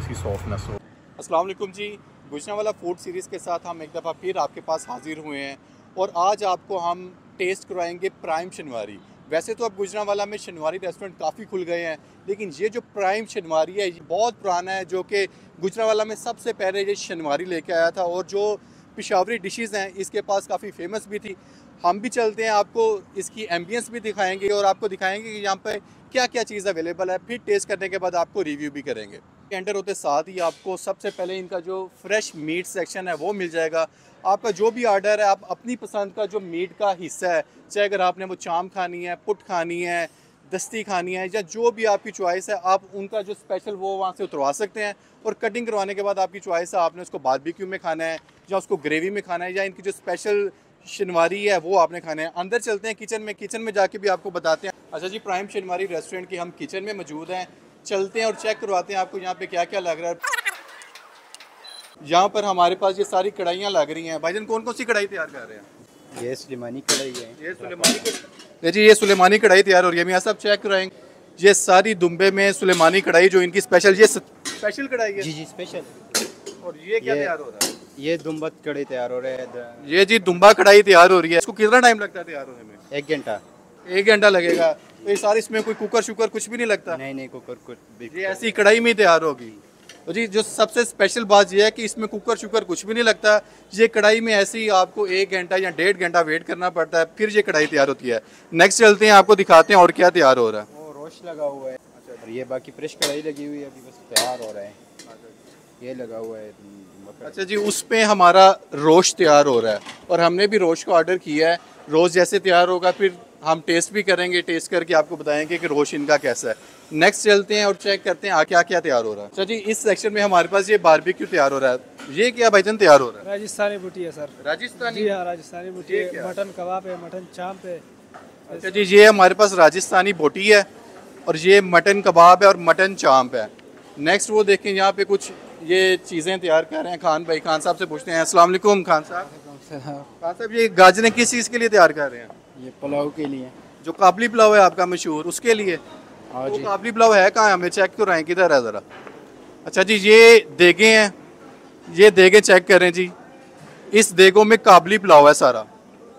इसकी सॉफ्टनेस हो वालेकुम जी। गुजरावाला फ़ूड सीरीज़ के साथ हम एक दफ़ा फिर आपके पास हाजिर हुए हैं और आज आपको हम टेस्ट करवाएँगे प्राइम शनवारी। वैसे तो अब गुजरावाला में शनवारी रेस्टोरेंट काफ़ी खुल गए हैं, लेकिन ये जो प्राइम शनवारी है, ये बहुत पुराना है, जो कि गुजरावाला में सबसे पहले ये शनवारी लेके आया था और जो पिशावरी डिशेज़ हैं, इसके पास काफ़ी फ़ेमस भी थी। हम भी चलते हैं, आपको इसकी एम्बियंस भी दिखाएँगे और आपको दिखाएँगे कि यहाँ पर क्या क्या चीज़ अवेलेबल है, फिर टेस्ट करने के बाद आपको रिव्यू भी करेंगे। एंटर होते साथ ही आपको सबसे पहले इनका जो फ्रेश मीट सेक्शन है, वो मिल जाएगा। आपका जो भी ऑर्डर है, आप अपनी पसंद का जो मीट का हिस्सा है, चाहे अगर आपने वो चाम खानी है, पुट खानी है, दस्ती खानी है, या जो भी आपकी चॉइस है, आप उनका जो स्पेशल वो वहाँ से उतरवा सकते हैं। और कटिंग करवाने के बाद आपकी चॉइस है, आपने उसको बारबेक्यू में खाना है, या उसको ग्रेवी में खाना है, या इनकी जो स्पेशल शनवारी है वो आपने खाने हैं। अंदर चलते हैं किचन में किचन में जाके भी आपको बताते हैं। अच्छा जी प्राइम शनवारी रेस्टोरेंट की हम किचन में मौजूद हैं। चलते हैं और चेक करवाते हैं आपको यहाँ पे क्या क्या लग रहा है। यहाँ पर हमारे पास ये सारी कढ़ाइयाँ लग रही हैं। भाईजान कौन कौन सी कढ़ाई तैयार कर रहे हैं? ये सुलेमानी कढ़ाई है। ये सुलेमानी जी ये सुलेमानी कढ़ाई तैयार हो रही है। मियाँ साहब चेक कराएँगे। ये सारी दुम्बे में सुलेमानी कढ़ाई जो इनकी स्पेशल ये स्पेशल कढ़ाई है? जी जी स्पेशल और ये क्या तैयार हो रहा है? ये दुम्बा कढ़ी तैयार हो रहे हैं ये जी दुम्बा कढ़ाई तैयार हो रही है। इसको कितना टाइम लगता है तैयार होने में? एक घंटा। एक घंटा लगेगा। तो ये सारी इसमें कोई कुकर शुकर कुछ भी नहीं लगता? नहीं नहीं कुकर कुछ ये ऐसी कढ़ाई में ही तैयार होगी। तो जी जो सबसे स्पेशल बात ये है कि इसमें कुकर शुकर कुछ भी नहीं लगता। ये कढ़ाई में ऐसे ही आपको एक घंटा या डेढ़ घंटा वेट करना पड़ता है। फिर ये कढ़ाई तैयार होती है। नेक्स्ट चलते हैं आपको दिखाते हैं और क्या तैयार हो रहा है। वो रोश लगा हुआ है। और ये बाकी फ्रेश कढ़ाई लगी हुई है अभी बस तैयार हो रहा है। ये लगा हुआ है मकर। अच्छा जी उस पे हमारा रोश तैयार हो रहा है और हमने भी रोश का ऑर्डर किया है। रोज जैसे तैयार होगा फिर हम टेस्ट भी करेंगे टेस्ट करके आपको बताएँगे कि रोश इनका कैसा है। नेक्स्ट चलते हैं और चेक करते हैं आ क्या क्या तैयार हो रहा है। अच्छा जी इस सेक्शन में हमारे पास ये बारबेक्यू तैयार हो रहा है। ये क्या भाईजान तैयार हो रहा है? राजस्थानी बुटी है सर। राजस्थानी? हाँ राजस्थानी बुटी है। मटन कबाब है मटन चाप है। अच्छा जी ये हमारे पास राजस्थानी बोटी है और ये मटन कबाब है और मटन चांप है। नेक्स्ट वो देखें यहाँ पे कुछ ये चीज़ें तैयार कर रहे हैं खान भाई। खान साहब से पूछते हैं अस्सलाम वालेकुम खान साहब। खान साहब ये गाजरें किस चीज़ के लिए तैयार कर रहे हैं? ये पुलाव के लिए। जो काबली पुलाव है आपका मशहूर उसके लिए? हाँ वो जी। काबली पुलाव है कहाँ हमें चेक तो रहे किधर है ज़रा। अच्छा जी ये देगे हैं। ये देगे चेक करें जी। इस देगों में काबली पुलाव है सारा।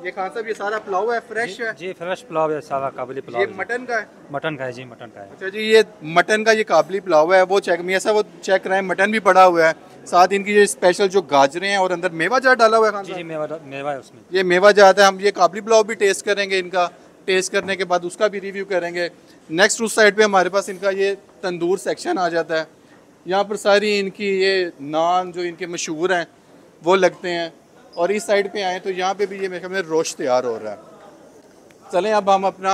ये खान साहब ये सारा पुलाव है फ्रेश है? जी फ्रेश पुलाव है सारा काबली पुलाव है। मटन का है? मटन का है जी मटन का है। अच्छा जी ये मटन का ये काबली पुलाव है वो चेक मियाँ साहब वो चेक कराएँ मटन भी पड़ा हुआ है। साथ इनकी ये स्पेशल जो गाजरे हैं और अंदर मेवा जार डाला हुआ है खान जी जी मेवा मेवा है उसमें। ये मेवा जात है हम ये काबली पुलाव भी टेस्ट करेंगे इनका। टेस्ट करने के बाद उसका भी रिव्यू करेंगे। नेक्स्ट उस साइड पे हमारे पास इनका ये तंदूर सेक्शन आ जाता है। यहाँ पर सारी इनकी ये नान जो इनके मशहूर हैं वो लगते हैं। और इस साइड पे आए तो यहाँ पे भी ये मेरे ख्याल रोश तैयार हो रहा है। चलें, अब हम अपना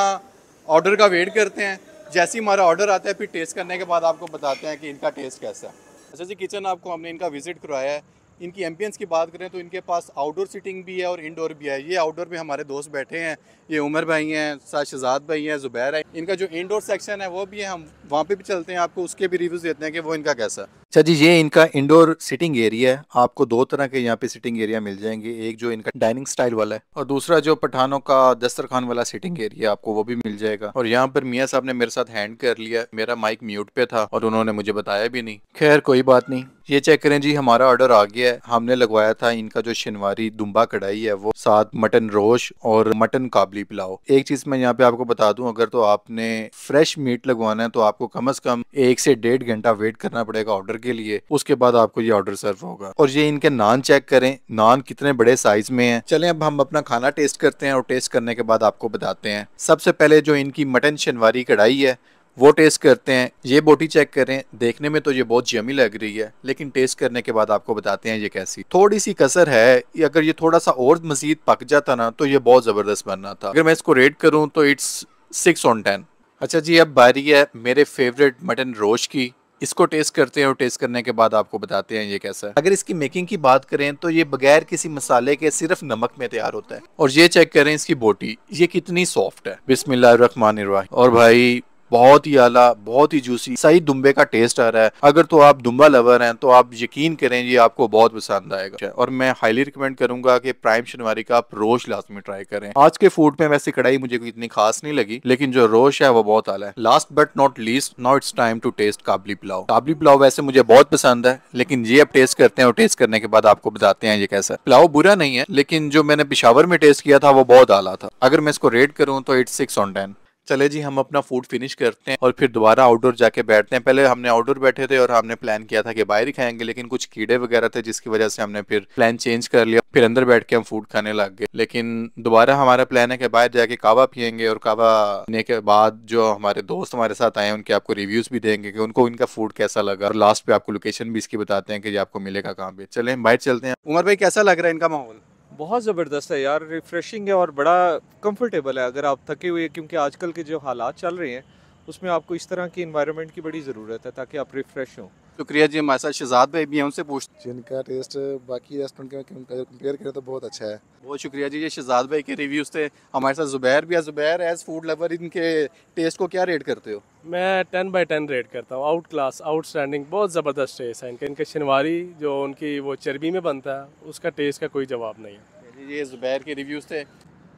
ऑर्डर का वेट करते हैं। जैसे ही हमारा ऑर्डर आता है, फिर टेस्ट करने के बाद आपको बताते हैं कि इनका टेस्ट कैसा है। अच्छा जी किचन आपको हमने इनका विज़िट करवाया है। इनकी एम्बियंस की बात करें तो इनके पास आउटडोर सीटिंग भी है और इंडोर भी है। ये आउटडोर में हमारे दोस्त बैठे हैं, ये उमर भाई हैं साथ शहजाद भाई हैं, ज़ुबैर है। इनका जो इंडोर सेक्शन है वो भी है, हम वहाँ पे भी चलते हैं, आपको उसके भी रिव्यूज़ देते हैं कि वो इनका कैसा अच्छा जी, ये इनका इंडोर सिटिंग एरिया है। आपको दो तरह के यहाँ पे सिटिंग एरिया मिल जाएँगे। एक जो इनका डाइनिंग स्टाइल वाला है और दूसरा जो पठानों का दस्तरखान वाला सिटिंग एरिया आपको वो भी मिल जाएगा। और यहाँ पर मियाँ साहब ने मेरे साथ हैंड कर लिया। मेरा माइक म्यूट पे था और उन्होंने मुझे बताया भी नहीं। खैर, कोई बात नहीं। ये चेक करें, जी हमारा ऑर्डर आ गया है। हमने लगवाया था इनका जो शनवारी दुम्बा कढ़ाई है, वो साथ मटन रोश और मटन काबली पिलाओ एक चीज़ मैं यहाँ पे आपको बता दूँ, अगर तो आपने फ्रेश मीट लगवाना है तो आपको कम से कम एक से डेढ़ घंटा वेट करना पड़ेगा ऑर्डर के लिए। उसके बाद आपको ये ऑर्डर सर्व होगा। और ये इनके नान चेक करें। नान कितने बड़े साइज़ में है। चले, अब हम अपना खाना टेस्ट करते हैं और टेस्ट करने के बाद आपको बताते हैं। सबसे पहले जो इनकी मटन शनवारी कढ़ाई है वो टेस्ट करते हैं, ये बोटी चेक करें देखने में तो ये बहुत जमी लग रही है, लेकिन टेस्ट करने के बाद आपको बताते हैं ये कैसी। थोड़ी सी कसर है अगर ये थोड़ा सा और मजीद पक जाता ना तो ये बहुत ज़बरदस्त बनना था। अगर मैं इसको रेट करूँ तो इट्स सिक्स ऑन टेन अच्छा जी, अब बारी है मेरे फेवरेट मटन रोश की। इसको टेस्ट करते हैं और टेस्ट करने के बाद आपको बताते हैं ये कैसा है। अगर इसकी मेकिंग की बात करें तो ये बगैर किसी मसाले के सिर्फ़ नमक में तैयार होता है। और ये चेक करें इसकी बोटी, ये कितनी सॉफ्ट है। बिस्मिल्लाहिर्रहमानिर्रहीम। और भाई बहुत ही आला, बहुत ही जूसी सही दुम्बे का टेस्ट आ रहा है। अगर तो आप दुम्बा लवर हैं तो आप यकीन करें, ये आपको बहुत पसंद आएगा। और मैं हाईली रिकमेंड करूँगा कि प्राइम शनवारी का आप रोश लाजमी ट्राई करें। आज के फ़ूड में वैसे कढ़ाई मुझे कोई इतनी खास नहीं लगी, लेकिन जो रोश है, वो बहुत आला है। Last but not least now it's time to taste Kabuli pulao. Kabuli pulao वैसे मुझे बहुत पसंद है, लेकिन ये अब टेस्ट करते हैं और टेस्ट करने के बाद आपको बताते हैं ये कैसा पुलाव बुरा नहीं है, लेकिन जो मैंने पिशावर में टेस्ट किया था, वो बहुत आला था। अगर मैं इसको रेट करूँ तो इट्स सिक्स ऑन टेन चले जी, हम अपना फ़ूड फिनिश करते हैं और फिर दोबारा आउटडोर जाके बैठते हैं। पहले हमने आउटडोर बैठे थे और हमने प्लान किया था कि बाहर ही खाएँगे, लेकिन कुछ कीड़े वगैरह थे जिसकी वजह से हमने फिर प्लान चेंज कर लिया। फिर अंदर बैठ के हम फ़ूड खाने लग गए। लेकिन दोबारा हमारा प्लान है कि बाहर जाके कावा पियेंगे और कावा पीने के बाद जो हमारे दोस्त हमारे साथ आए उनके आपको रिव्यूज़ भी देंगे कि उनको इनका फ़ूड कैसा लगा। और लास्ट पे आपको लोकेशन भी इसकी बताते हैं कि आपको मिलेगा कहाँ पे। चले, बाहर चलते हैं। उमर भाई, कैसा लग रहा है इनका माहौल? बहुत ज़बरदस्त है यार रिफ्रेशिंग है और बड़ा कंफर्टेबल है अगर आप थके हुए क्योंकि आजकल के जो हालात चल रहे हैं, उसमें आपको इस तरह की इन्वायरमेंट की बड़ी ज़रूरत है ताकि आप रिफ्रेश हों। शुक्रिया जी हमारे साथ शहजाद भाई भी हैं उनसे पूछ जिनका टेस्ट बाकी रेस्टोरेंट के कंपेयर करें तो बहुत अच्छा है। बहुत शुक्रिया जी ये शहजाद भाई के रिव्यूज़ थे। हमारे साथ जुबैर भी है। जुबैर एज फ़ूड लवर इनके टेस्ट को क्या रेट करते हो? मैं टेन बाई टेन रेट करता हूँ। आउट क्लास आउटस्टैंडिंग बहुत ज़बरदस्त टेस्ट है इनके। इनके शनवारी जो उनकी वो चर्बी में बनता है उसका टेस्ट का कोई जवाब नहीं है। ये जुबैर के रिव्यूज़ थे।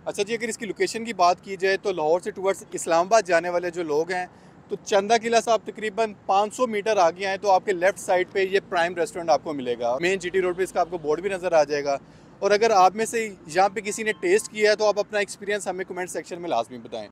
अच्छा जी अगर इसकी लोकेशन की बात की जाए तो लाहौर से टूवर्ड्स इस्लामाबाद जाने वाले जो लोग हैं तो चंदा किला से आप तकरीबन 500 मीटर आगे आए तो आपके लेफ़्ट साइड पे ये प्राइम रेस्टोरेंट आपको मिलेगा। मेन जीटी रोड पे इसका आपको बोर्ड भी नज़र आ जाएगा। और अगर आप में से यहाँ पे किसी ने टेस्ट किया है तो आप अपना एक्सपीरियंस हमें कमेंट सेक्शन में लाजमी बताएँ।